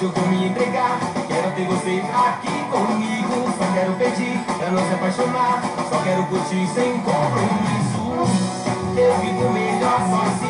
Hoje eu vou me entregar. Quero ter você aqui comigo. Só quero pedir pra não se apaixonar. Só quero curtir sem compromisso. Eu fico melhor sozinho.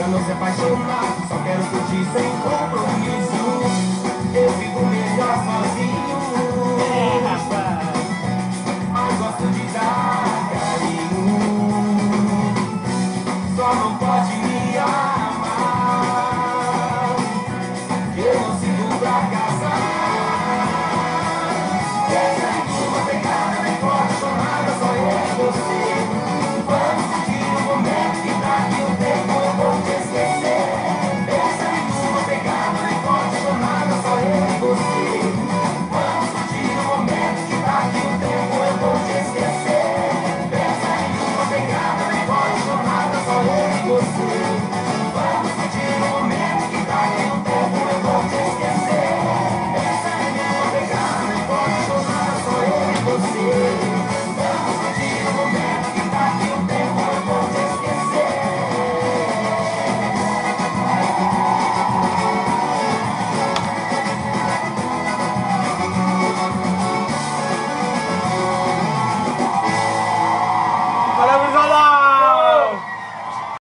Eu não sou apaixonado, só quero curtir sem compromisso. Eu fico melhor sozinho. É, rapaz. Mas gosto de dar carinho. Só não pode me amar. Eu não sinto pra casar. É uma pegada, nem pode chorar, só é você.